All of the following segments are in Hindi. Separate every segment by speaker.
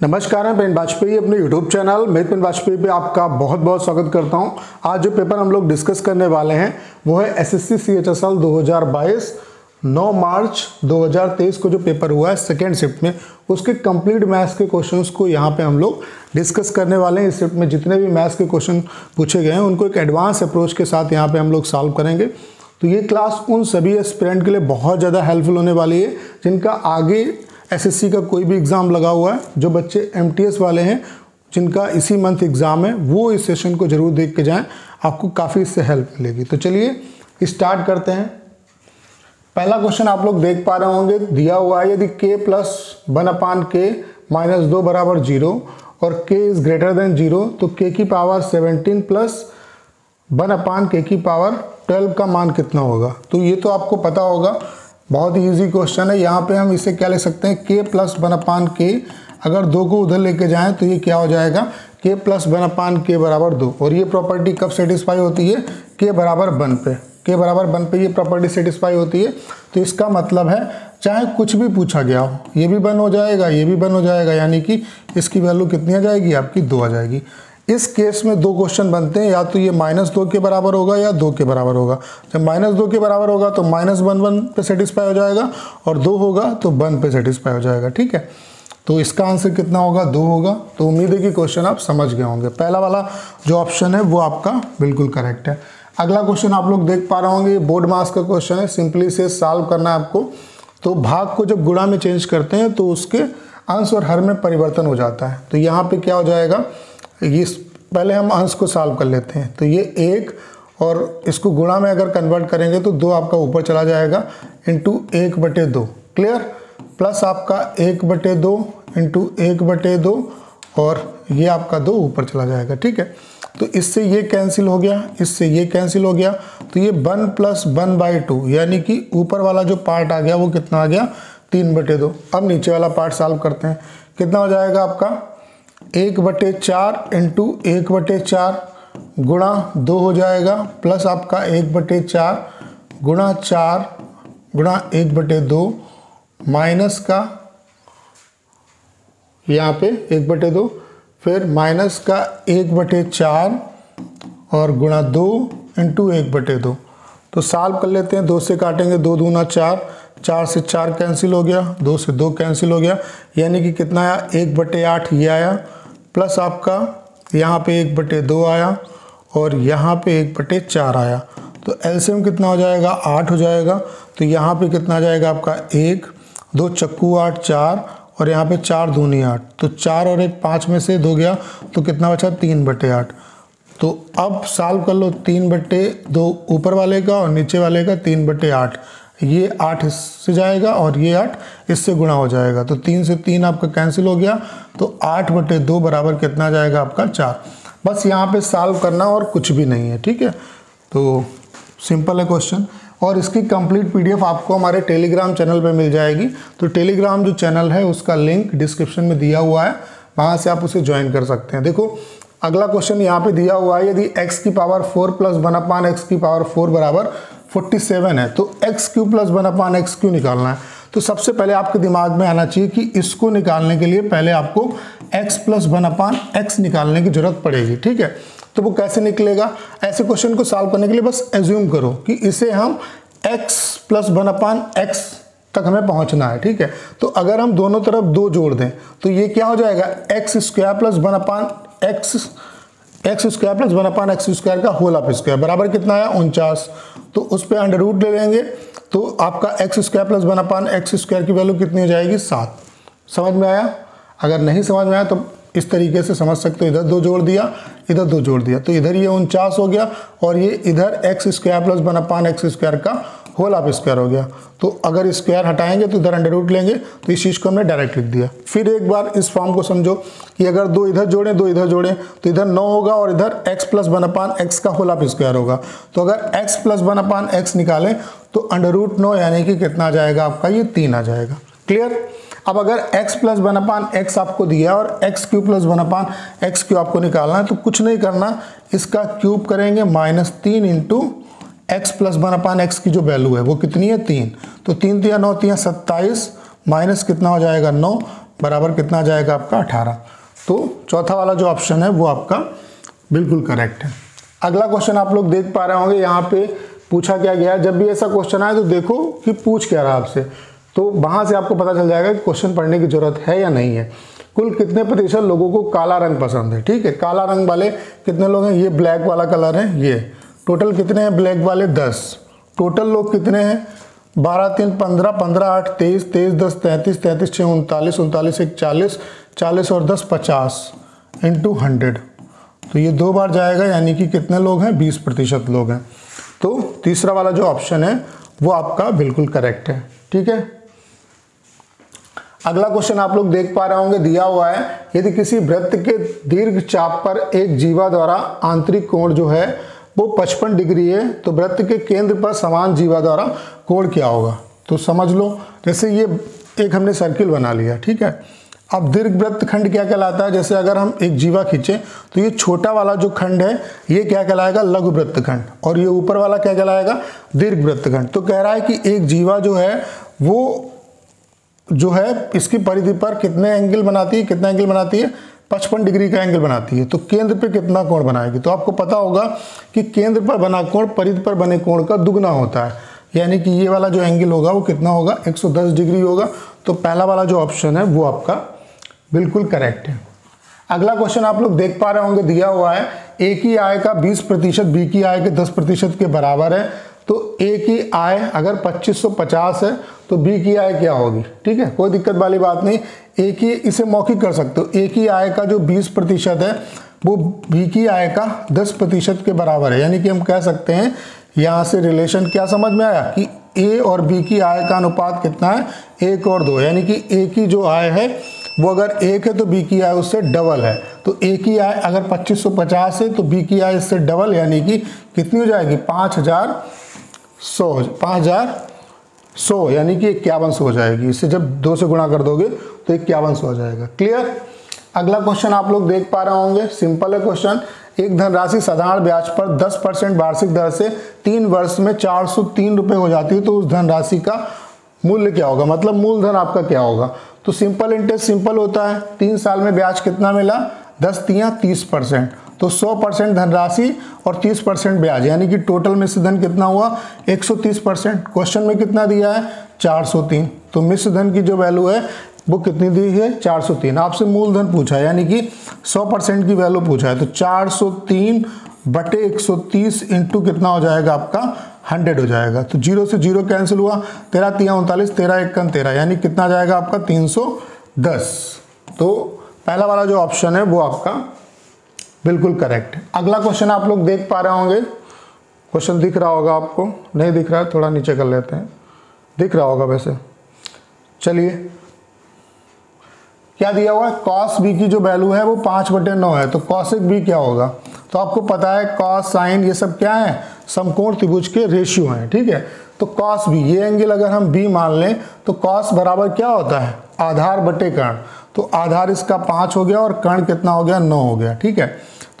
Speaker 1: नमस्कार, मैं पेन वाजपेयी, अपने यूट्यूब चैनल मेद पेन वाजपेयी पे आपका बहुत बहुत स्वागत करता हूँ। आज जो पेपर हम लोग डिस्कस करने वाले हैं, वो है S S C C H S L दो हज़ार बाईस, नौ मार्च 2023 को जो पेपर हुआ है सेकेंड शिफ्ट में, उसके कंप्लीट मैथ्स के क्वेश्चंस को यहाँ पे हम लोग डिस्कस करने वाले हैं। इस शिफ्ट में जितने भी मैथ्स के क्वेश्चन पूछे गए हैं, उनको एक एडवांस अप्रोच के साथ यहाँ पे हम लोग सॉल्व करेंगे। तो ये क्लास उन सभी एस्पिरेंट के लिए बहुत ज़्यादा हेल्पफुल होने वाली है, जिनका आगे एसएससी का कोई भी एग्ज़ाम लगा हुआ है, जो बच्चे एमटीएस वाले हैं, जिनका इसी मंथ एग्ज़ाम है, वो इस सेशन को ज़रूर देख के जाएँ। आपको काफ़ी इससे हेल्प मिलेगी। तो चलिए स्टार्ट करते हैं। पहला क्वेश्चन आप लोग देख पा रहे होंगे, दिया हुआ है यदि k प्लस वन अपान के माइनस दो बराबर ज़ीरो और k is greater than zero तो k की पावर 17 प्लस वन अपान के की पावर 12 का मान कितना होगा? तो ये तो आपको पता होगा बहुत ही ईजी क्वेश्चन है। यहाँ पे हम इसे क्या ले सकते हैं? के प्लस वन अपान के अगर दो को उधर लेके जाएँ तो ये क्या हो जाएगा? के प्लस वन अपान के बराबर दो। और ये प्रॉपर्टी कब सेटिस्फाई होती है? के बराबर वन पे। के बराबर वन पे ये प्रॉपर्टी सेटिस्फाई होती है। तो इसका मतलब है, चाहे कुछ भी पूछा गया हो, ये भी बन हो जाएगा, ये भी बन हो जाएगा, यानी कि इसकी वैल्यू कितनी आ जाएगी? आपकी दो आ जाएगी। इस केस में दो क्वेश्चन बनते हैं, या तो ये माइनस दो के बराबर होगा या दो के बराबर होगा। जब माइनस दो के बराबर होगा तो माइनस वन वन पे सेटिस्फाई हो जाएगा, और दो होगा तो वन पे सेटिस्फाई हो जाएगा, ठीक है? तो इसका आंसर कितना होगा? दो होगा। तो उम्मीद है कि क्वेश्चन आप समझ गए होंगे। पहला वाला जो ऑप्शन है, वो आपका बिल्कुल करेक्ट है। अगला क्वेश्चन आप लोग देख पा रहे होंगे बोर्ड मास का क्वेश्चन है। सिंपली से सॉल्व करना है आपको। तो भाग को जब गुणा में चेंज करते हैं तो उसके अंश और हर में परिवर्तन हो जाता है। तो यहाँ पे क्या हो जाएगा? इस पहले हम अंश को सॉल्व कर लेते हैं। तो ये एक और इसको गुणा में अगर कन्वर्ट करेंगे तो दो आपका ऊपर चला जाएगा इंटू एक बटे दो। क्लियर प्लस आपका एक बटे दो इंटू एक बटे दो और ये आपका दो ऊपर चला जाएगा, ठीक है? तो इससे ये कैंसिल हो गया, इससे ये कैंसिल हो गया। तो ये one plus one by two यानी कि ऊपर वाला जो पार्ट आ गया वो कितना आ गया? तीन बटे दो। अब नीचे वाला पार्ट सॉल्व करते हैं। कितना हो जाएगा आपका? एक बटे चार इंटू एक बटे चार गुणा दो हो जाएगा, प्लस आपका एक बटे चार गुणा चार गुणा एक बटे दो माइनस का यहाँ पे एक बटे दो, फिर माइनस का एक बटे चार और गुणा दो इंटू एक बटे दो। तो साल्व कर लेते हैं, दो से काटेंगे, दो दूना चार चार से चार कैंसिल हो गया, दो से दो कैंसिल हो गया। यानी कि कितना आया? एक बटे आठ ये आया। प्लस आपका यहाँ पे एक बटे दो आया और यहाँ पे एक बटे चार आया। तो एलसीएम कितना हो जाएगा? आठ हो जाएगा। तो यहाँ पे कितना आ जाएगा आपका? एक, दो चक्कू आठ, चार और यहाँ पे चार दूनी आठ। तो चार और एक पाँच में से दो गया। तो कितना बचा? तीन बटे आठ। तो अब साल्व कर लो। तीन बटे दो ऊपर वाले का और नीचे वाले का तीन बटे आठ। ये आठ इससे जाएगा और ये आठ इससे गुणा हो जाएगा। तो तीन से तीन आपका कैंसिल हो गया तो आठ बटे दो बराबर कितना जाएगा आपका चार। बस यहाँ पे सॉल्व करना और कुछ भी नहीं है, ठीक है? तो सिंपल है क्वेश्चन और इसकी कंप्लीट पीडीएफ आपको हमारे टेलीग्राम चैनल पे मिल जाएगी। तो टेलीग्राम जो चैनल है, उसका लिंक डिस्क्रिप्शन में दिया हुआ है। वहाँ से आप उसे ज्वाइन कर सकते हैं। देखो, अगला क्वेश्चन यहाँ पे दिया हुआ है, यदि x की power four plus one upon x की पावर फोर बराबर 47 है तो x cube plus one upon x cube निकालना है। तो सबसे पहले आपके दिमाग में आना चाहिए कि इसको निकालने के लिए पहले आपको x plus one upon x निकालने की ज़रूरत पड़ेगी, ठीक है? तो वो कैसे निकलेगा? ऐसे क्वेश्चन को सॉल्व करने के लिए बस एज्यूम करो कि इसे हम x plus one upon x तक हमें पहुँचना है, ठीक है? तो अगर हम दोनों तरफ़ दो जोड़ दें तो ये क्या हो जाएगा? X square plus one upon x x square plus one upon x square का होल ऑफ़ स्क्वायर बराबर कितना आया? उनचास. तो उस पर अंडर रूट ले लेंगे तो आपका x square plus one upon x square की वैल्यू कितनी हो जाएगी? सात. समझ में आया? अगर नहीं समझ में आया तो इस तरीके से समझ सकते हो। इधर दो जोड़ दिया, इधर दो जोड़ दिया। तो इधर ये उनचास हो गया, और ये इधर x square plus one upon x square का होल ऑफ़ स्क्वायर हो गया। तो अगर स्क्वायर हटाएँगे तो इधर अंडर रूट लेंगे तो इस चीज़ को हमने डायरेक्ट लिख दिया। फिर एक बार इस फॉर्म को समझो कि अगर दो इधर जोड़ें, दो इधर जोड़ें तो इधर नौ होगा और इधर x plus one upon x का होल ऑफ़ स्क्वायर होगा। तो अगर x plus one upon x निकालें तो अंडर रूट नौ यानी कि कितना आ जाएगा आपका? ये तीन आ जाएगा। क्लियर अब अगर x plus one upon x आपको दिया और x cube plus one upon x cube आपको निकालना है तो कुछ नहीं करना। इसका क्यूब करेंगे माइनस तीन into x plus one upon x की जो वैल्यू है, वो कितनी है? तीन। तो तीन तिया नौ तिया सत्ताईस माइनस कितना हो जाएगा? नौ, बराबर कितना जाएगा आपका? अठारह। तो चौथा वाला जो ऑप्शन है, वो आपका बिल्कुल करेक्ट है। अगला क्वेश्चन आप लोग देख पा रहे होंगे, यहाँ पे पूछा क्या गया जब भी ऐसा क्वेश्चन आए तो देखो कि पूछ क्या रहा आपसे। तो वहाँ से आपको पता चल जाएगा कि क्वेश्चन पढ़ने की ज़रूरत है या नहीं है। कुल कितने प्रतिशत लोगों को काला रंग पसंद है? ठीक है, काला रंग वाले कितने लोग हैं? ये ब्लैक वाला कलर है, ये। टोटल कितने हैं? ब्लैक वाले दस। टोटल लोग कितने हैं? बारह तीन पंद्रह पंद्रह आठ, तेईस तेईस दस, तैंतीस तैंतीस छः उनतालीस उनतालीस एक, चालीस चालीस और दस, पचास इंटू हंड्रेड तो ये दो बार जाएगा, यानी कि कितने लोग हैं? बीस प्रतिशत लोग हैं। तो तीसरा वाला जो ऑप्शन है, वो आपका बिल्कुल करेक्ट है। ठीक है? अगला क्वेश्चन आप लोग देख पा रहे होंगे, दिया हुआ है। यदि किसी वृत्त के दीर्घ चाप पर एक जीवा द्वारा आंतरिक कोण जो है वो 55 डिग्री है तो वृत्त के केंद्र पर समान जीवा द्वारा कोण क्या होगा? तो समझ लो, जैसे ये एक हमने सर्किल बना लिया, ठीक है? अब दीर्घ वृत्त खंड क्या कहलाता है? जैसे अगर हम एक जीवा खींचे तो ये छोटा वाला जो खंड है, ये क्या कहलाएगा? लघु वृत्त खंड। और ये ऊपर वाला क्या कहलाएगा? दीर्घ वृत्त खंड। तो कह रहा है कि एक जीवा जो है, वो जो है, इसकी परिधि पर कितने एंगल बनाती है, कितना एंगल बनाती है? पचपन डिग्री का एंगल बनाती है तो केंद्र पे कितना कोण बनाएगी? तो आपको पता होगा कि केंद्र पर बना कोण परिध पर बने कोण का दुगना होता है। यानी कि ये वाला जो एंगल होगा, वो कितना होगा? 110 डिग्री होगा। तो पहला वाला जो ऑप्शन है, वो आपका बिल्कुल करेक्ट है। अगला क्वेश्चन आप लोग देख पा रहे होंगे, दिया हुआ है ए की आय का 20 प्रतिशत बी की आय के 10 प्रतिशत के बराबर है। तो ए की आय अगर 2550 है तो बी की आय क्या होगी? ठीक है? कोई दिक्कत वाली बात नहीं। ए की इसे मौखिक कर सकते हो। ए की आय का जो 20 प्रतिशत है, वो बी की आय का 10 प्रतिशत के बराबर है। यानी कि हम कह सकते हैं, यहाँ से रिलेशन क्या समझ में आया? कि ए और बी की आय का अनुपात कितना है? एक और दो। यानी कि ए की जो आय है, वो अगर एक है तो बी की आय उससे डबल है। तो ए की आय अगर 2550 है तो बी की आय इससे डबल यानी कि कितनी हो जाएगी? पाँच हज़ार सौ, पाँच हज़ार सौ, यानी कि इक्यावन सौ हो जाएगी। इससे जब दो से गुणा कर दोगे तो इक्यावन सौ हो जाएगा। क्लियर अगला क्वेश्चन आप लोग देख पा रहे होंगे। सिंपल है क्वेश्चन एक धनराशि साधारण ब्याज पर 10 परसेंट वार्षिक दर से तीन वर्ष में चार सौ तीन रुपये हो जाती है तो उस धनराशि का मूल्य क्या होगा? मतलब मूलधन आपका क्या होगा? तो सिंपल इंटरेस्ट सिंपल होता है। तीन साल में ब्याज कितना मिला? दस तिया तीस परसेंट। तो सौ परसेंट धनराशि और तीस परसेंट ब्याज, यानी कि टोटल मिश्र धन कितना हुआ? एक सौ तीस परसेंट। क्वेश्चन में कितना दिया है? चार सौ तीन। तो मिश्र धन की जो वैल्यू है, वो कितनी दी है? चार सौ तीन। आपसे मूलधन पूछा है, यानी कि सौ परसेंट की वैल्यू पूछा है। तो चार सौ तीन बटे एक सौ तीस इंटू कितना हो जाएगा आपका? हंड्रेड हो जाएगा। तो ज़ीरो से ज़ीरो कैंसिल हुआ। तेरह तिया उनतालीस, तेरह इक्कन तेरह, यानी कितना जाएगा आपका? तीन सौ दस। तो पहला वाला जो ऑप्शन है, वो आपका बिल्कुल करेक्ट है। अगला क्वेश्चन आप लोग देख पा रहे होंगे। क्वेश्चन दिख रहा होगा आपको। नहीं दिख रहा है थोड़ा नीचे कर लेते हैं। दिख रहा होगा वैसे। चलिए। क्या दिया हुआ है? कॉस बी की जो वैल्यू है, वो पाँच बटे नौ है। तो कॉसिक बी क्या होगा? तो आपको पता है कॉस साइन ये सब क्या है? समकोण त्रिभुज के रेशियो हैं, ठीक है? तो कॉस बी ये एंगल अगर हम बी मान लें तो कॉस बराबर क्या होता है? आधार बटे कर्ण तो आधार इसका पाँच हो गया और कर्ण कितना हो गया नौ हो गया, ठीक है?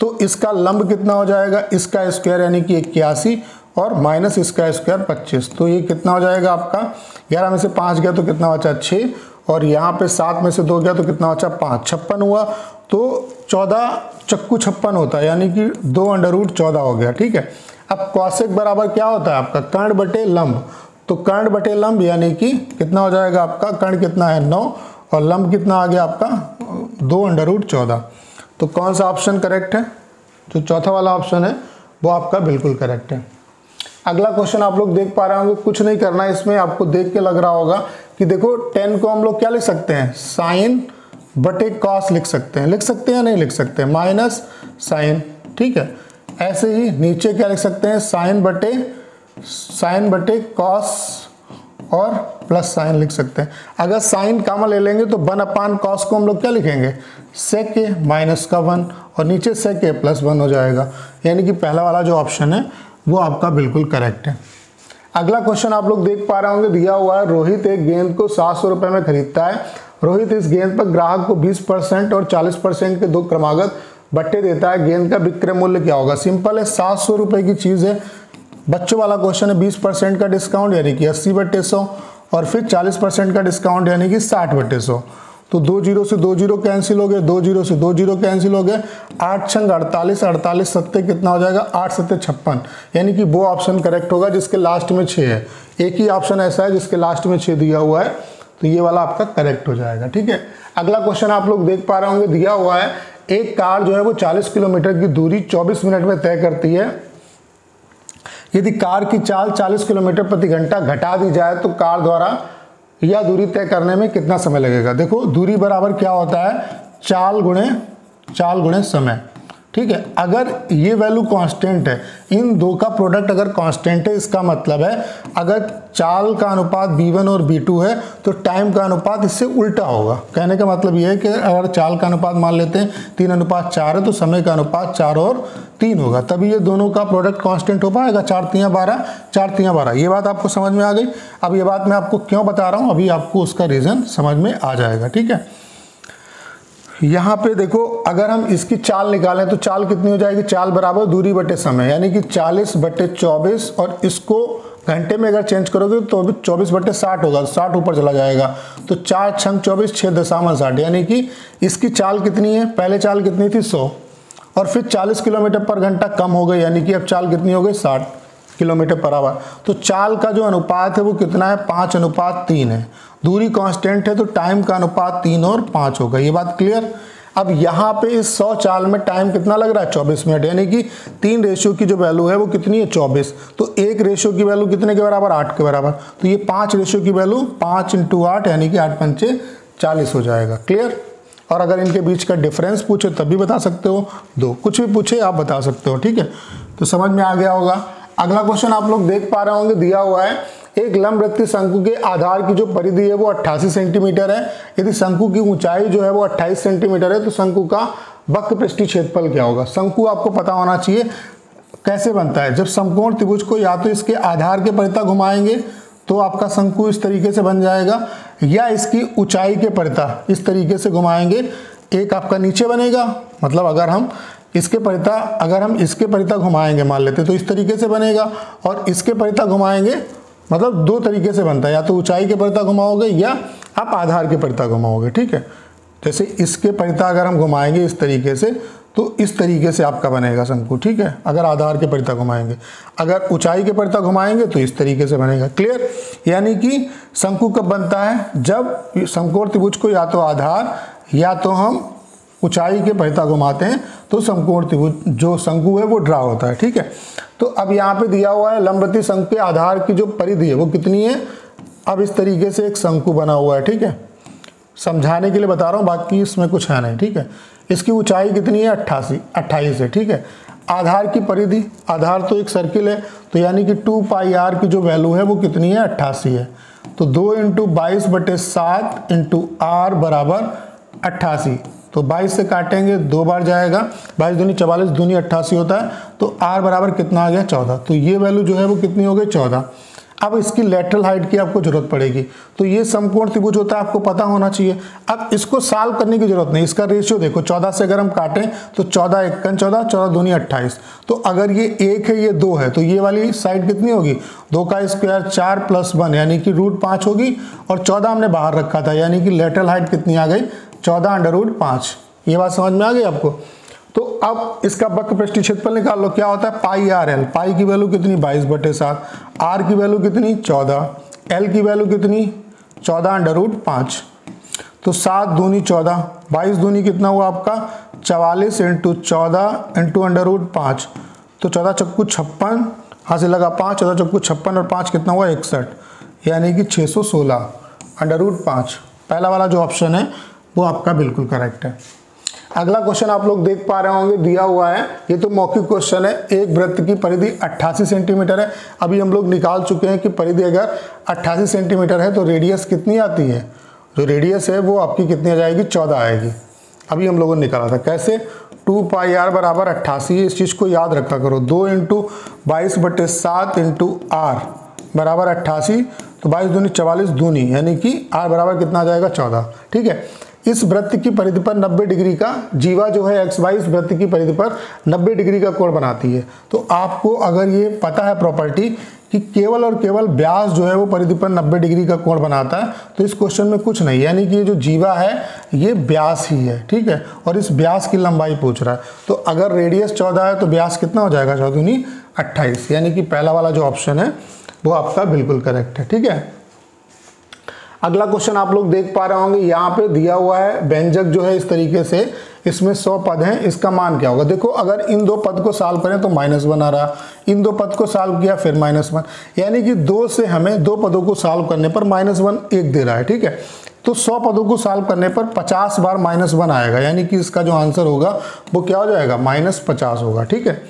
Speaker 1: तो इसका लंब कितना हो जाएगा? इसका स्क्वायर यानी कि इक्यासी और माइनस इसका स्क्वायर पच्चीस। तो ये कितना हो जाएगा आपका? ग्यारह में से पाँच गया तो कितना बचा छः और यहाँ पे सात में से दो गया तो कितना बचा पाँच? छप्पन हुआ। तो चौदह चक्कू छप्पन होता है, यानी कि दो अंडर रूट चौदह हो गया, ठीक है? अब कौशिक बराबर क्या होता है आपका? कर्ण बटे लंब। तो कर्ण बटे लंब यानी कि कितना हो जाएगा आपका? कर्ण कितना है? नौ। और लंब कितना आ गया आपका? दो अंडर रूट चौदह। तो कौन सा ऑप्शन करेक्ट है? जो चौथा वाला ऑप्शन है, वो आपका बिल्कुल करेक्ट है। अगला क्वेश्चन आप लोग देख पा रहे होंगे, कुछ नहीं करना है इसमें, आपको देख के लग रहा होगा कि देखो टेन को हम लोग क्या लिख सकते हैं? साइन बटे कॉस लिख सकते हैं। लिख सकते हैं या नहीं लिख सकते? हैं माइनस साइन, ठीक है? ऐसे ही नीचे क्या लिख सकते हैं? साइन बटे साइन बटे कॉस और प्लस साइन लिख सकते हैं। अगर साइन कामन ले लेंगे तो वन अपान कॉस को हम लोग क्या लिखेंगे? सेक ए माइनस का वन और नीचे सेक ए प्लस वन हो जाएगा। यानी कि पहला वाला जो ऑप्शन है, वो आपका बिल्कुल करेक्ट है। अगला क्वेश्चन आप लोग देख पा रहे होंगे, दिया हुआ है, रोहित एक गेंद को सात सौ रुपए में खरीदता है। रोहित इस गेंद पर ग्राहक को 20 परसेंट और 40 परसेंट के दो क्रमागत बट्टे देता है। गेंद का विक्रय मूल्य क्या होगा? सिंपल है, सात सौ रुपए की चीज़ है। बच्चों वाला क्वेश्चन है, बीस परसेंट का डिस्काउंट यानी कि अस्सी बट्टे सौ और फिर चालीस परसेंट का डिस्काउंट यानी कि साठ बट्टे सौ। तो दो ज़ीरो से दो ज़ीरो कैंसिल हो गए दो ज़ीरो से दो ज़ीरो कैंसिल हो गए आठ छंग अड़तालीस अड़तालीस सत्ते कितना हो जाएगा? आठ सत्ते छप्पन। यानी कि वो ऑप्शन करेक्ट होगा जिसके लास्ट में छः है। एक ही ऑप्शन ऐसा है जिसके लास्ट में छः दिया हुआ है तो ये वाला आपका करेक्ट हो जाएगा, ठीक है? अगला क्वेश्चन आप लोग देख पा रहे होंगे, दिया हुआ है, एक कार जो है वो 40 किलोमीटर की दूरी 24 मिनट में तय करती है। यदि कार की चाल 40 किलोमीटर प्रति घंटा घटा दी जाए तो कार द्वारा यह दूरी तय करने में कितना समय लगेगा? देखो, दूरी बराबर क्या होता है? चाल गुणे चाल गुणे समय। ठीक है, अगर ये वैल्यू कांस्टेंट है, इन दो का प्रोडक्ट अगर कांस्टेंट है, इसका मतलब है, अगर चाल का अनुपात b1 और b2 है तो टाइम का अनुपात इससे उल्टा होगा। कहने का मतलब ये है कि अगर चाल का अनुपात मान लेते हैं, तीन अनुपात चार है तो समय का अनुपात चार और तीन होगा। तभी ये दोनों का प्रोडक्ट कांस्टेंट हो पाएगा, चार तियाँ बारह, चार तियाँ बारह। ये बात आपको समझ में आ गई? अब ये बात मैं आपको क्यों बता रहा हूँ? अभी आपको उसका रीज़न समझ में आ जाएगा, ठीक है? यहाँ पे देखो, अगर हम इसकी चाल निकालें तो चाल कितनी हो जाएगी? चाल बराबर दूरी बटे समय, यानी कि 40 बटे 24 और इसको घंटे में अगर चेंज करोगे तो अभी चौबीस बटे साठ होगा, साठ ऊपर चला जाएगा। तो चार छंग चौबीस छः दशामल साठ, यानी कि इसकी चाल कितनी है? पहले चाल कितनी थी? सौ। और फिर चालीस किलोमीटर पर घंटा कम हो गई, यानी कि अब चाल कितनी हो गई? साठ किलोमीटर पर आवर। तो चाल का जो अनुपात है वो कितना है? पाँच अनुपात तीन है। दूरी कांस्टेंट है तो टाइम का अनुपात तीन और पाँच होगा। ये बात क्लियर? अब यहाँ पे इस सौ चाल में टाइम कितना लग रहा है? चौबीस मिनट, यानी कि तीन रेशियो की जो वैल्यू है वो कितनी है? चौबीस। तो एक रेशियो की वैल्यू कितने के बराबर? आठ के बराबर। तो ये पाँच रेशियो की वैल्यू पाँच इंटू आठ, यानी कि आठ पंचे चालीस हो जाएगा। क्लियर? और अगर इनके बीच का डिफरेंस पूछे तब भी बता सकते हो। दो। कुछ भी पूछे आप बता सकते हो, ठीक है? तो समझ में आ गया होगा। अगला क्वेश्चन आप लोग देख पा रहे होंगे, दिया हुआ है। एक लंबवृत्तीय शंकु के आधार की जो परिधि है वो 88 सेंटीमीटर है। यदि शंकु की ऊंचाई जो है वो 28 सेंटीमीटर है तो शंकु का वक्र पृष्ठीय क्षेत्रफल क्या होगा? शंकु आपको पता होना चाहिए कैसे बनता है। जब समकोण त्रिभुज को या तो इसके आधार के परिता घुमाएँगे तो आपका शंकु इस तरीके से बन जाएगा, या इसकी ऊंचाई के परिता इस तरीके से घुमाएँगे। एक आपका नीचे बनेगा मतलब अगर हम इसके परिता, अगर हम इसके परिता घुमाएँगे, मान लेते तो इस तरीके से बनेगा, और इसके परिता घुमाएँगे मतलब दो तरीके से बनता है। या तो ऊंचाई के परिता घुमाओगे या आप आधार के परिता घुमाओगे, ठीक है? जैसे इसके परिता अगर हम घुमाएँगे इस तरीके से तो इस तरीके से आपका बनेगा शंकु, ठीक है? अगर आधार के परिता घुमाएँगे। अगर ऊंचाई के परिता घुमाएँगे तो इस तरीके से बनेगा। क्लियर यानी कि शंकु कब बनता है? जब शंकोर त्रिभुज को या तो आधार या तो हम ऊंचाई के परिता घुमाते हैं तो समकोण त्रिभुज, जो शंकु है वो ड्रा होता है, ठीक है? तो अब यहाँ पे दिया हुआ है लंबवती शंकु के आधार की जो परिधि है, वो कितनी है? अब इस तरीके से एक शंकु बना हुआ है, ठीक है? समझाने के लिए बता रहा हूँ, बाकी इसमें कुछ है नहीं, ठीक है? इसकी ऊंचाई कितनी है? अट्ठासी, अट्ठाईस है, ठीक है? आधार की परिधि, आधार तो एक सर्किल है तो यानी कि टू पाई आर की जो वैल्यू है, वो कितनी है? अट्ठासी है। तो दो इंटू बाईस बटे सात इंटू आर बराबर अट्ठासी। तो 22 से काटेंगे, दो बार जाएगा। बाईस दूनी चवालीस, दूनी अट्ठासी होता है तो आर बराबर कितना आ गया? चौदह। तो ये वैल्यू जो है वो कितनी हो गई? चौदह। अब इसकी लेटरल हाइट की आपको ज़रूरत पड़ेगी। तो ये समकोण त्रिभुज होता है, आपको पता होना चाहिए। अब इसको सॉल्व करने की ज़रूरत नहीं। इसका रेशियो देखो, चौदह से अगर हम काटें तो चौदह इक्कन चौदह चौदह दूनी अट्ठाईस। तो अगर ये एक है, ये दो है तो ये वाली साइड कितनी होगी? दो का स्क्वायर चार प्लस वन यानी कि रूट पाँच होगी। और चौदह हमने बाहर रखा था, यानी कि लेटरल हाइट कितनी आ गई? चौदह अंडर रूट पाँच। ये बात समझ में आ गई आपको? तो अब इसका वक्र पृष्ठीय क्षेत्रफल निकाल लो। क्या होता है? पाई आर एल। पाई की वैल्यू कितनी? बाईस बटे सात। आर की वैल्यू कितनी? चौदह। एल की वैल्यू कितनी? चौदह अंडर रूट पाँच। तो सात दूनी चौदह। बाईस दूनी कितना हुआ आपका? चवालीस इंटू चौदह इंटू अंडर रूट पाँच। तो चौदह चक्कू छप्पन। हाँ से लगा पाँच। चौदह चक्कू छप्पन और पाँच कितना हुआ? इकसठ। यानी कि छः सौ सोलह। अंडर रूट पाँच। पहला वाला जो ऑप्शन है वो आपका बिल्कुल करेक्ट है। अगला क्वेश्चन आप लोग देख पा रहे होंगे, दिया हुआ है। ये तो मौखिक क्वेश्चन है। एक वृत्त की परिधि 88 सेंटीमीटर है। अभी हम लोग निकाल चुके हैं कि परिधि अगर 88 सेंटीमीटर है तो रेडियस कितनी आती है? जो रेडियस है, वो आपकी कितनी आ जाएगी? 14 आएगी। अभी हम लोगों ने निकाला था। कैसे? टू पाई आर बराबर अट्ठासी इस चीज़ को याद रखा करो। दो इंटू बाईस बटे सात इंटू आर बराबर अट्ठासी। तो बाईस दूनी चवालीस दूनी, यानी कि आर बराबर कितना आ जाएगा? चौदह। ठीक है? इस वृत्त की परिधि पर 90 डिग्री का जीवा जो है एक्स वाई इस वृत्त की परिधि पर 90 डिग्री का कोण बनाती है। तो आपको अगर ये पता है प्रॉपर्टी कि केवल और केवल ब्यास जो है वो परिधि पर 90 डिग्री का कोण बनाता है तो इस क्वेश्चन में कुछ नहीं, यानी कि ये जो जीवा है, ये ब्यास ही है, ठीक है? और इस ब्यास की लंबाई पूछ रहा है। तो अगर रेडियस 14 है तो ब्यास कितना हो जाएगा? चौदूनी 28 यानी कि पहला वाला जो ऑप्शन है, वो आपका बिल्कुल करेक्ट है, ठीक है? अगला क्वेश्चन आप लोग देख पा रहे होंगे, यहाँ पे दिया हुआ है, व्यंजक जो है इस तरीके से, इसमें 100 पद हैं, इसका मान क्या होगा? देखो, अगर इन दो पद को सॉल्व करें तो माइनस वन आ रहा इन दो पद को सॉल्व किया, फिर माइनस वन यानी कि दो से हमें दो पदों को सॉल्व करने पर माइनस वन एक दे रहा है, ठीक है? तो 100 पदों को सॉल्व करने पर 50 बार माइनस वन आएगा। यानी कि इसका जो आंसर होगा, वो क्या हो जाएगा? माइनस पचास होगा, ठीक है?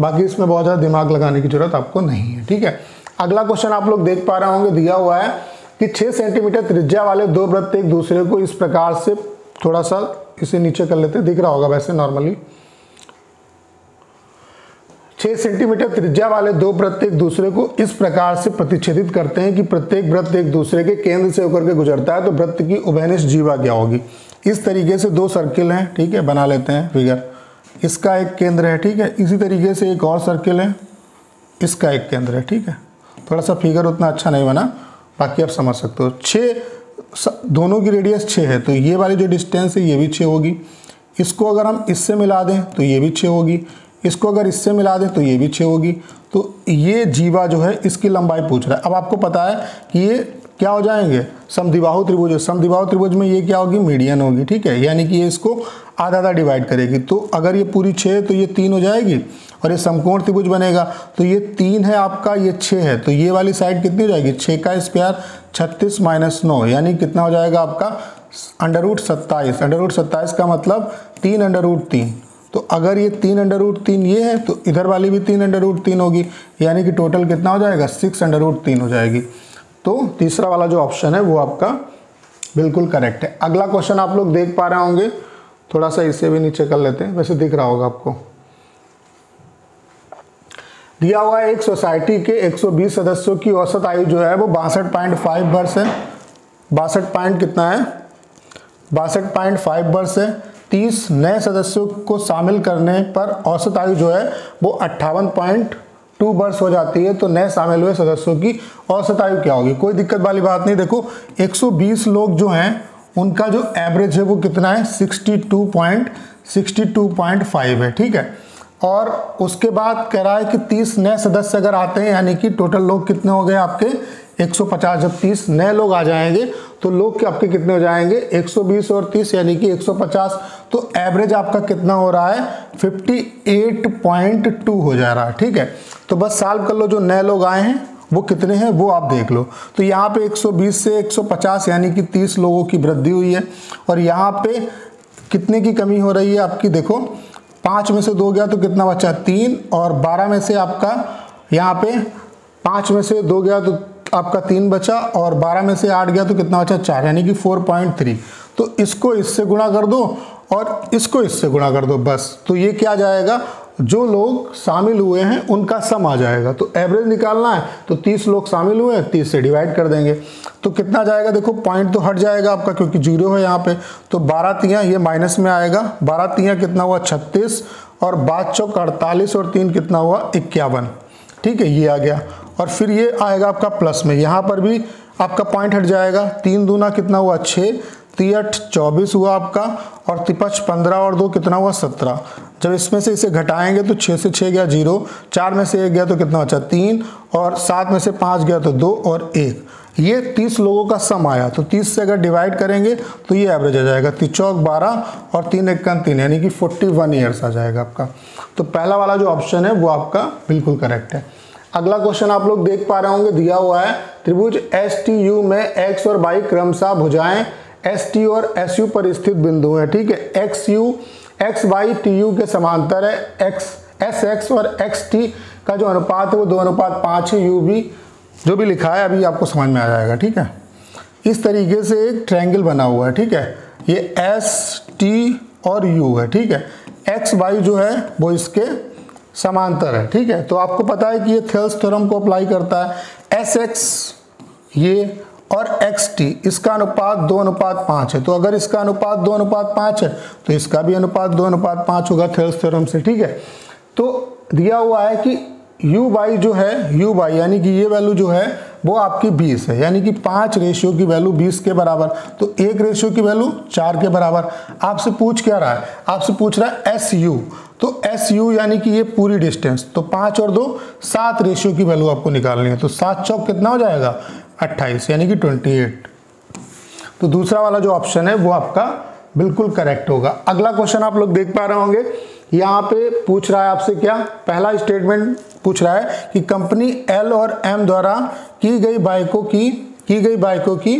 Speaker 1: बाकी इसमें बहुत ज़्यादा दिमाग लगाने की ज़रूरत आपको नहीं है, ठीक है? अगला क्वेश्चन आप लोग देख पा रहे होंगे, दिया हुआ है कि 6 सेंटीमीटर त्रिज्या वाले दो वृत्त एक दूसरे को इस प्रकार से थोड़ा सा इसे नीचे कर लेते, दिख रहा होगा वैसे नॉर्मली 6 सेंटीमीटर त्रिज्या वाले दो वृत्त एक दूसरे को इस प्रकार से प्रतिच्छेदित करते हैं कि प्रत्येक वृत्त एक दूसरे के केंद्र से होकर के गुजरता है तो वृत्त की उभयनिष्ठ जीवा क्या होगी? इस तरीके से दो सर्किल हैं, ठीक है, बना लेते हैं फिगर इसका एक केंद्र है, ठीक है, इसी तरीके से एक और सर्किल है, इसका एक केंद्र है, ठीक है। थोड़ा सा फिगर उतना अच्छा नहीं बना। बाकी आप समझ सकते हो। छः दोनों की रेडियस छः है तो ये वाली जो डिस्टेंस है, ये भी छः होगी। इसको अगर हम इससे मिला दें तो ये भी छः होगी। इसको अगर इससे मिला दें तो ये भी छः होगी। तो ये जीवा जो है, इसकी लंबाई पूछ रहा है। अब आपको पता है कि ये क्या हो जाएँगे? समदिबाहु त्रिभुज। समदिबाहु त्रिभुज में ये क्या होगी? मीडियन होगी, ठीक है? यानी कि ये इसको आधा आधा डिवाइड करेगी। तो अगर ये पूरी छः तो ये तीन हो जाएगी और ये समकोण त्रिभुज बनेगा। तो ये तीन है आपका, ये छः है। तो ये वाली साइड कितनी हो जाएगी? छः का स्क्वायर छत्तीस माइनस नौ। यानी कितना हो जाएगा आपका? अंडर रूट सत्ताईस। अंडर रूट सत्ताईस का मतलब तीन अंडर रूट तीन। तो अगर ये तीन अंडर रूट तीन ये है तो इधर वाली भी तीन अंडर रूट तीन होगी। यानी कि टोटल कितना हो जाएगा? सिक्स अंडर रूट तीन हो जाएगी। तो तीसरा वाला जो ऑप्शन है, वो आपका बिल्कुल करेक्ट है। अगला क्वेश्चन आप लोग देख पा रहे होंगे। थोड़ा सा इसे भी नीचे कर लेते हैं। वैसे दिख रहा होगा आपको। दिया हुआ है एक सोसाइटी के 120 सदस्यों की औसत आयु जो है, वो बासठ पॉइंट फाइव वर्ष है। बासठ पॉइंट कितना है? बासठ पॉइंट फाइव वर्ष है। तीस नए सदस्यों को शामिल करने पर औसत आयु जो है, वो अट्ठावन पॉइंट टू वर्ष हो जाती है तो नए शामिल हुए सदस्यों की औसत आयु क्या होगी? कोई दिक्कत वाली बात नहीं। देखो 120 लोग जो हैं, उनका जो एवरेज है वो कितना है? 62.62.5 है, ठीक है? और उसके बाद कह रहा है कि 30 नए सदस्य अगर आते हैं, यानी कि टोटल लोग कितने हो गए आपके? 150 जब 30 नए लोग आ जाएँगे तो लोग के आपके कितने हो जाएँगे? 120 और 30 यानी कि 150 तो एवरेज आपका कितना हो रहा है? 58.2 हो जा रहा है, ठीक है? तो बस सॉल्व कर लो, जो नए लोग आए हैं, वो कितने हैं, वो आप देख लो। तो यहाँ पे 120 से 150 यानी कि 30 लोगों की वृद्धि हुई है। और यहाँ पे कितने की कमी हो रही है आपकी? देखो, पाँच में से दो गया तो कितना बचा? तीन। और बारह में से आपका यहाँ पे पाँच में से दो गया तो आपका तीन बचा और बारह में से आठ गया तो कितना बचा? चार, यानी कि फोर पॉइंट थ्री तो इसको इससे गुणा कर दो और इसको इससे गुणा कर दो, बस। तो ये क्या जाएगा? जो लोग शामिल हुए हैं, उनका सम आ जाएगा। तो एवरेज निकालना है तो 30 लोग शामिल हुए हैं 30 से डिवाइड कर देंगे। तो कितना जाएगा? देखो पॉइंट तो हट जाएगा आपका, क्योंकि ज़ीरो है यहाँ पे। तो बारह तियाँ, ये माइनस में आएगा। बारह तियाँ कितना हुआ? छत्तीस। और बाद चौक अड़तालीस और तीन कितना हुआ? इक्यावन। ठीक है, ये आ गया। और फिर ये आएगा आपका प्लस में। यहाँ पर भी आपका पॉइंट हट जाएगा। तीन दूना कितना हुआ? छः। तियठ चौबीस हुआ आपका। और तिपच पंद्रह और दो कितना हुआ? सत्रह। जब इसमें से इसे घटाएँगे तो छः से छः गया ज़ीरो। चार में से एक गया तो कितना बचा? तीन। और सात में से पाँच गया तो दो और एक। ये तीस लोगों का सम आया। तो तीस से अगर डिवाइड करेंगे तो ये एवरेज आ जाएगा। तिचौक बारह और तीन एक तीन, यानी कि फोर्टी वन ईयर्स आ जाएगा आपका। तो पहला वाला जो ऑप्शन है वो आपका बिल्कुल करेक्ट है। अगला क्वेश्चन आप लोग देख पा रहे होंगे, दिया हुआ है। त्रिभुज एस टी यू में एक्स और वाई क्रमशः भुजाएँ एस टी और एस यू पर स्थित बिंदु है, ठीक है? X U X Y T U के समांतर है। एक्स एस एक्स और एक्स टी का जो अनुपात है, वो दो अनुपात पाँच है यू भी जो भी लिखा है, अभी आपको समझ में आ जाएगा, ठीक है? इस तरीके से एक ट्रायंगल बना हुआ है, ठीक है? ये एस टी और यू है, ठीक है? एक्स वाई जो है, वो इसके समांतर है, ठीक है? तो आपको पता है कि ये थेल्स थ्योरम को अप्लाई करता है। एस एक्स ये और एक्स टी इसका अनुपात दो, अनुपात पाँच है। तो अगर इसका अनुपात दो, अनुपात पाँच है तो इसका भी अनुपात दो, अनुपात पाँच होगा थेल्स थ्योरम से, ठीक है? तो दिया हुआ है कि यू बाई जो है यू बाई यानी कि ये वैल्यू जो है, वो आपकी 20 है। यानी कि पाँच रेशियो की वैल्यू 20 के बराबर तो एक रेशियो की वैल्यू चार के बराबर। आपसे पूछ क्या रहा है? आपसे पूछ रहा है एस यू तो एस यू यानी कि ये पूरी डिस्टेंस तो पाँच और दो, सात रेशियो की वैल्यू आपको निकालनी है तो सात चौक कितना हो जाएगा? अट्ठाईस, यानी कि ट्वेंटी एट तो दूसरा वाला जो ऑप्शन है, वो आपका बिल्कुल करेक्ट होगा। अगला क्वेश्चन आप लोग देख पा रहे होंगे, यहाँ पे पूछ रहा है आपसे क्या? पहला स्टेटमेंट पूछ रहा है कि कंपनी एल और एम द्वारा की गई बाइकों की की गई बाइकों की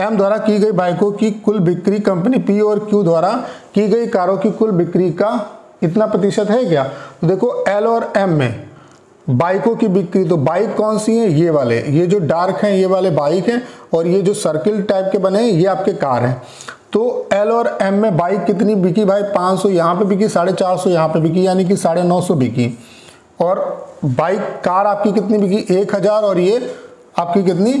Speaker 1: एम द्वारा की गई बाइकों की कुल बिक्री कंपनी पी और क्यू द्वारा की गई कारों की कुल बिक्री का इतना प्रतिशत है क्या? तो देखो एल और एम में बाइकों की बिक्री तो बाइक कौन सी है? ये वाले। ये जो डार्क हैं, ये वाले बाइक हैं, और ये जो सर्किल टाइप के बने हैं, ये आपके कार हैं। तो एल और एम में बाइक कितनी बिकी भाई? 500 सौ यहाँ पर बिकी, साढ़े चार सौ यहाँ पर बिकी, यानी कि साढ़े नौ सौ बिकी। और बाइक, कार आपकी कितनी बिकी? एक हज़ार, और ये आपकी कितनी?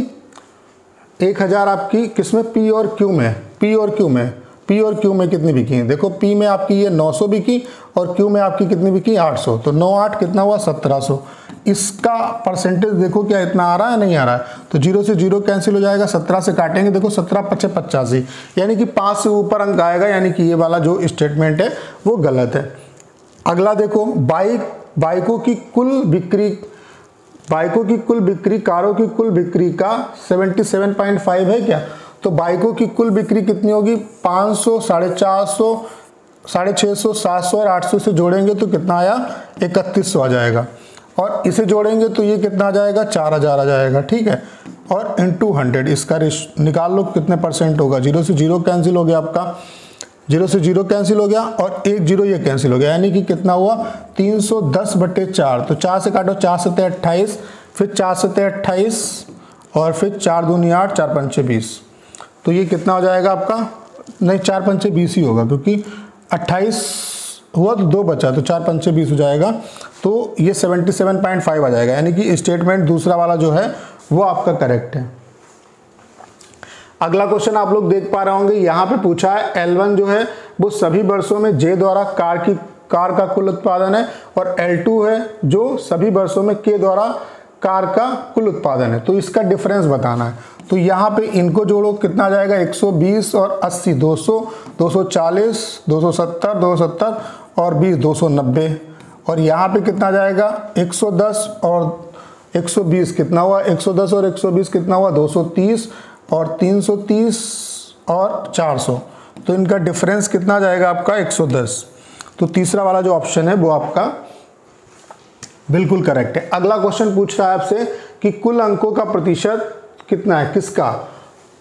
Speaker 1: एक हज़ार आपकी किसमें? पी और क्यू में। पी और क्यू में। पी और क्यू में कितनी बिकी देखो पी में आपकी ये 900 बिकी और क्यू में आपकी कितनी बिकी? 800 तो 9 आठ कितना हुआ? 1700 इसका परसेंटेज देखो क्या इतना आ रहा है? नहीं आ रहा है। तो ज़ीरो से ज़ीरो कैंसिल हो जाएगा, सत्रह से काटेंगे, देखो, सत्रह पच्चे पचासी। यानी कि पाँच से ऊपर अंक आएगा, यानी कि ये वाला जो स्टेटमेंट है, वो गलत है। अगला देखो बाइक बाइकों की कुल बिक्री, बाइकों की कुल बिक्री, कारों की कुल बिक्री का 77.5 है क्या? तो बाइकों की कुल बिक्री कितनी होगी? 500 साढ़े चार सौ, साढ़े छः सौ, सात सौ और आठ सौ से जोड़ेंगे तो कितना आया? इकतीस सौ आ जाएगा। और इसे जोड़ेंगे तो ये कितना आ जाएगा? चार हज़ार आ जाएगा, ठीक है? और इन टू हंड्रेड, इसका निकाल लो कितने परसेंट होगा? ज़ीरो से ज़ीरो कैंसिल हो गया आपका। ज़ीरो से ज़ीरो कैंसिल हो गया और एक ज़ीरो ये कैंसिल हो गया। यानी कि कितना हुआ? तीन सौ दस बटे चार। तो चार से काटो, चार सत्ते अट्ठाईस, फिर चार सत्ते अट्ठाईस और फिर चार दूनी आठ, चार पंचे बीस। तो ये कितना हो जाएगा आपका? नहीं, चार पंचे बीस ही होगा, क्योंकि अट्ठाईस हुआ तो दो बचा तो चार पंचे बीस हो जाएगा तो ये सेवेंटी सेवन पॉइंट फाइव आ जाएगा, यानी कि स्टेटमेंट दूसरा वाला जो है, वो आपका करेक्ट है। अगला क्वेश्चन आप लोग देख पा रहे होंगे, यहाँ पे पूछा है L1 जो है, वो सभी वर्षों में जे द्वारा कार की, कार का कुल उत्पादन है, और L2 है, जो सभी वर्षों में के द्वारा कार का कुल उत्पादन है। तो इसका डिफरेंस बताना है। तो यहाँ पे इनको जोड़ो, कितना जाएगा? 120 और 80 200 240 270 270 और 20 290 और यहाँ पे कितना जाएगा? 110 और 120 कितना हुआ? 110 और 120 कितना हुआ? 230 और 330 और 400 तो इनका डिफरेंस कितना जाएगा आपका? 110 तो तीसरा वाला जो ऑप्शन है, वो आपका बिल्कुल करेक्ट है। अगला क्वेश्चन पूछ रहा है आपसे कि कुल अंकों का प्रतिशत कितना है, किसका?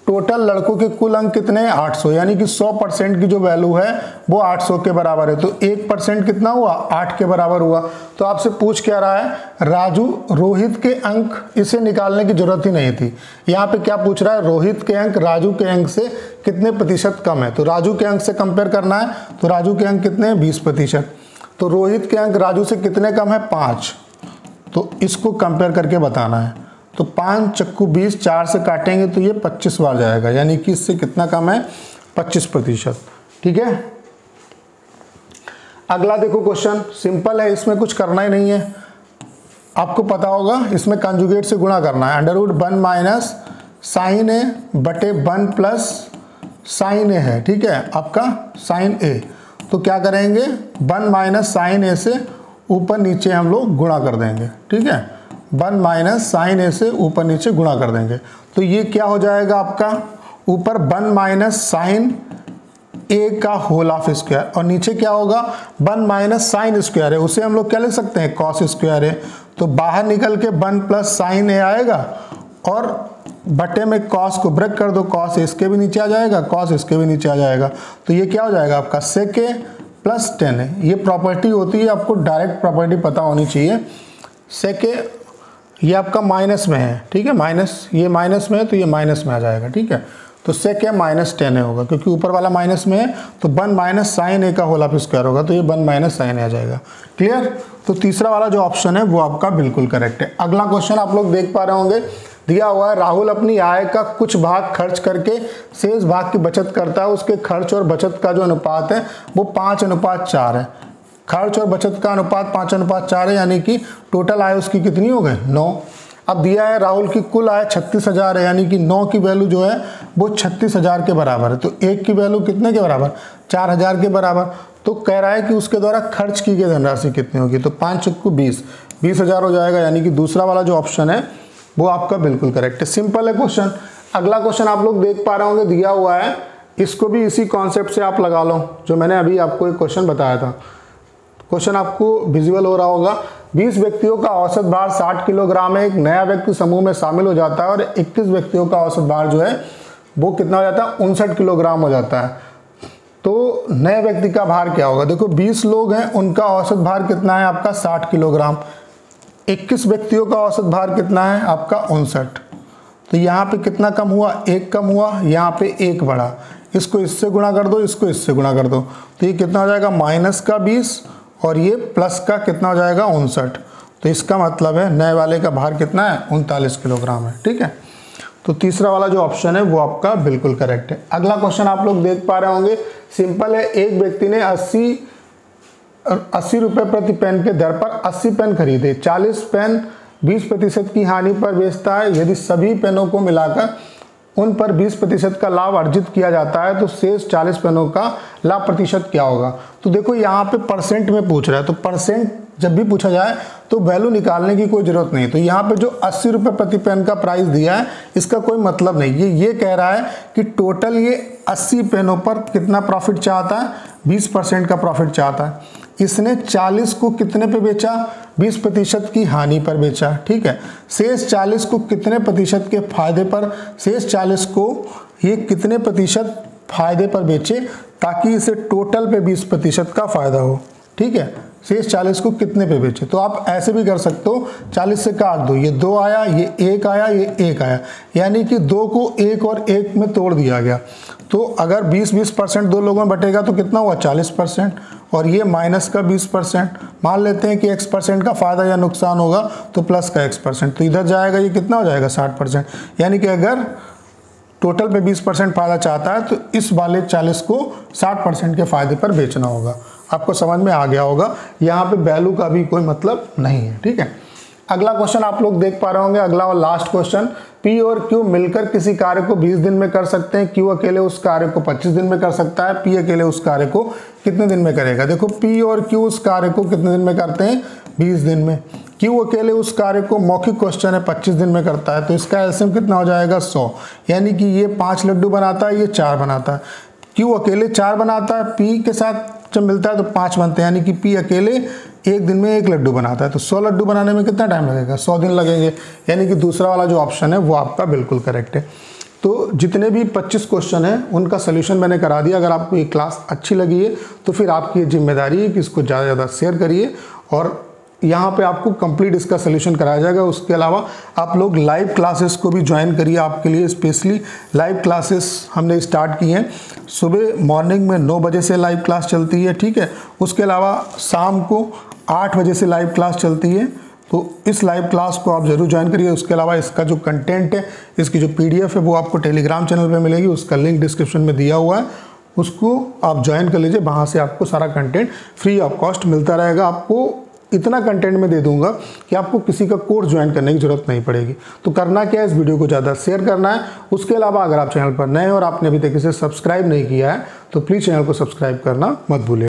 Speaker 1: टोटल लड़कों के कुल अंक कितने हैं? 800 यानी कि 100 परसेंट की जो वैल्यू है, वो 800 के बराबर है। तो एक परसेंट कितना हुआ? 8 के बराबर हुआ। तो आपसे पूछ क्या रहा है? राजू, रोहित के अंक इसे निकालने की ज़रूरत ही नहीं थी। यहाँ पे क्या पूछ रहा है? रोहित के अंक, राजू के अंक से कितने प्रतिशत कम है? तो राजू के अंक से कंपेयर करना है तो राजू के अंक कितने हैं? बीस प्रतिशत। तो रोहित के अंक राजू से कितने कम है? पाँच। तो इसको कंपेयर करके बताना है। तो पाँच चक्कू बीस, चार से काटेंगे तो ये पच्चीस बार जाएगा। यानी कि इससे कितना कम है? पच्चीस प्रतिशत। ठीक है? अगला देखो क्वेश्चन। सिंपल है, इसमें कुछ करना ही नहीं है। आपको पता होगा, इसमें कंजुगेट से गुणा करना है। Under root one minus sine A बटे वन प्लस साइन ए है। ठीक है? आपका साइन ए तो क्या करेंगे? वन माइनस साइन ए से ऊपर नीचे हम लोग गुणा कर देंगे। ठीक है? वन माइनस साइन ए से ऊपर नीचे गुणा कर देंगे। तो ये क्या हो जाएगा आपका? ऊपर वन माइनस साइन ए का होल ऑफ़ स्क्वायर। और नीचे क्या होगा? वन माइनस साइन स्क्वायर है, उसे हम लोग क्या लिख सकते हैं? कॉस स्क्वायर है। तो बाहर निकल के वन प्लस साइन ए आएगा और बटे में कॉस को ब्रेक कर दो, कॉस इसके भी नीचे आ जाएगा, कॉस इसके भी नीचे आ जाएगा। तो ये क्या हो जाएगा आपका? सेके प्लस टेन है ये प्रॉपर्टी होती है, आपको डायरेक्ट प्रॉपर्टी पता होनी चाहिए। सेके ये आपका माइनस में है, ठीक है? माइनस, ये माइनस में है तो ये माइनस में आ जाएगा, ठीक है? तो सेक क्या माइनस टेन है होगा, क्योंकि ऊपर वाला माइनस में है तो वन माइनस साइन ए का होल ऑफ़ स्क्वायर होगा तो ये वन माइनस साइन आ जाएगा। क्लियर तो तीसरा वाला जो ऑप्शन है, वो आपका बिल्कुल करेक्ट है। अगला क्वेश्चन आप लोग देख पा रहे होंगे, दिया हुआ है, राहुल अपनी आय का कुछ भाग खर्च करके शेष भाग की बचत करता है, उसके खर्च और बचत का जो अनुपात है, वो पाँच अनुपात चार है। खर्च और बचत का अनुपात पाँच अनुपात चार है, यानी कि टोटल आय उसकी कितनी हो गई? नौ। अब दिया है राहुल की कुल आय छत्तीस हज़ार है, यानी कि नौ की वैल्यू जो है, वो छत्तीस हज़ार के बराबर है। तो एक की वैल्यू कितने के बराबर? चार हज़ार के बराबर। तो कह रहा है कि उसके द्वारा खर्च की गई धनराशि कितनी होगी? तो पाँच को बीस। बीस हज़ार हो जाएगा, यानी कि दूसरा वाला जो ऑप्शन है, वो आपका बिल्कुल करेक्ट है। सिंपल है क्वेश्चन अगला क्वेश्चन आप लोग देख पा रहे होंगे, दिया हुआ है। इसको भी इसी कॉन्सेप्ट से आप लगा लो, जो मैंने अभी आपको एक क्वेश्चन बताया था। क्वेश्चन आपको विजुअल हो रहा होगा। 20 व्यक्तियों का औसत भार 60 किलोग्राम है। एक नया व्यक्ति समूह में शामिल हो जाता है और 21 व्यक्तियों का औसत भार जो है, वो कितना हो जाता है? उनसठ किलोग्राम हो जाता है। तो नए व्यक्ति का भार क्या होगा? देखो 20 लोग हैं, उनका औसत भार कितना है आपका? 60 किलोग्राम। 21 व्यक्तियों का औसत भार कितना है? आपका उनसठ। तो यहाँ पे कितना कम हुआ? एक कम हुआ। यहाँ पे एक बढ़ा। इसको इससे गुणा कर दो, इसको इससे गुणा कर दो। तो ये कितना हो जाएगा? माइनस का बीस। और ये प्लस का कितना हो जाएगा उनसठ। तो इसका मतलब है, नए वाले का भार कितना है? उनतालीस किलोग्राम है, ठीक है? तो तीसरा वाला जो ऑप्शन है, वो आपका बिल्कुल करेक्ट है। अगला क्वेश्चन आप लोग देख पा रहे होंगे सिंपल है, एक व्यक्ति ने अस्सी अस्सी रुपये प्रति पेन के दर पर अस्सी पेन खरीदे। चालीस पेन बीस प्रतिशत की हानि पर बेचता है। यदि सभी पेनों को मिलाकर उन पर 20 प्रतिशत का लाभ अर्जित किया जाता है तो शेष 40 पेनों का लाभ प्रतिशत क्या होगा? तो देखो, यहाँ पे परसेंट में पूछ रहा है तो परसेंट जब भी पूछा जाए तो वैल्यू निकालने की कोई ज़रूरत नहीं तो यहाँ पे जो अस्सी रुपये प्रति पेन का प्राइस दिया है, इसका कोई मतलब नहीं। ये ये कह रहा है कि टोटल ये अस्सी पेनों पर कितना प्रॉफिट चाहता है? बीस परसेंट का प्रॉफिट चाहता है। इसने 40 को कितने पे बेचा? 20 प्रतिशत की हानि पर बेचा, ठीक है? शेष 40 को कितने प्रतिशत के फ़ायदे पर? शेष 40 को ये कितने प्रतिशत फ़ायदे पर बेचे ताकि इसे टोटल पे 20 प्रतिशत का फ़ायदा हो, ठीक है? शेष 40 को कितने पे बेचे? तो आप ऐसे भी कर सकते हो 40 से काट दो। ये दो आया, ये एक आया, ये एक आया। यानी कि दो को एक और एक में तोड़ दिया गया। तो अगर 20-20 परसेंट दो लोगों में बटेगा तो कितना हुआ? 40 परसेंट। और ये माइनस का 20 परसेंट। मान लेते हैं कि x परसेंट का फ़ायदा या नुकसान होगा तो प्लस का x परसेंट। तो इधर जाएगा, ये कितना हो जाएगा? 60 परसेंट। यानी कि अगर टोटल में 20 परसेंट फ़ायदा चाहता है तो इस वाले 40 को 60 परसेंट के फ़ायदे पर बेचना होगा। आपको समझ में आ गया होगा। यहाँ पे वैल्यू का भी कोई मतलब नहीं है, ठीक है? अगला क्वेश्चन आप लोग देख पा रहे होंगे, अगला और लास्ट क्वेश्चन पी और क्यू मिलकर किसी कार्य को 20 दिन में कर सकते हैं क्यू अकेले उस कार्य को 25 दिन में कर सकता है पी अकेले उस कार्य को कितने दिन में करेगा? देखो पी और क्यू उस कार्य को कितने दिन में करते हैं? 20 दिन में। क्यू अकेले उस कार्य को मौखिक क्वेश्चन है 25 दिन में करता है तो इसका एल्सियम कितना हो जाएगा? 100 यानी कि ये पाँच लड्डू बनाता है, ये चार बनाता है। क्यू अकेले चार बनाता है पी के साथ जब मिलता है तो पाँच बनते हैं। यानी कि पी अकेले एक दिन में एक लड्डू बनाता है तो सौ लड्डू बनाने में कितना टाइम लगेगा? सौ दिन लगेंगे। यानी कि दूसरा वाला जो ऑप्शन है, वो आपका बिल्कुल करेक्ट है। तो जितने भी 25 क्वेश्चन हैं, उनका सोल्यूशन मैंने करा दिया। अगर आपको ये क्लास अच्छी लगी है तो फिर आपकी ये ज़िम्मेदारी है कि इसको ज़्यादा से ज़्यादा शेयर करिए। और यहाँ पे आपको कंप्लीट इसका सोल्यूशन कराया जाएगा। उसके अलावा आप लोग लाइव क्लासेस को भी ज्वाइन करिए आपके लिए स्पेशली लाइव क्लासेस हमने स्टार्ट की हैं। सुबह मॉर्निंग में नौ बजे से लाइव क्लास चलती है, ठीक है? उसके अलावा शाम को आठ बजे से लाइव क्लास चलती है। तो इस लाइव क्लास को आप ज़रूर ज्वाइन करिए। उसके अलावा इसका जो कंटेंट है, इसकी जो पीडीएफ है, वो आपको टेलीग्राम चैनल पे मिलेगी। उसका लिंक डिस्क्रिप्शन में दिया हुआ है। उसको आप ज्वाइन कर लीजिए। वहाँ से आपको सारा कंटेंट फ्री ऑफ़ कॉस्ट मिलता रहेगा। आपको इतना कंटेंट में दे दूँगा कि आपको किसी का कोर्स ज्वाइन करने की ज़रूरत नहीं पड़ेगी। तो करना क्या है? इस वीडियो को ज़्यादा शेयर करना है। उसके अलावा अगर आप चैनल पर नए हैं और आपने अभी तक इसे सब्सक्राइब नहीं किया है तो प्लीज़ चैनल को सब्सक्राइब करना मत भूलिए।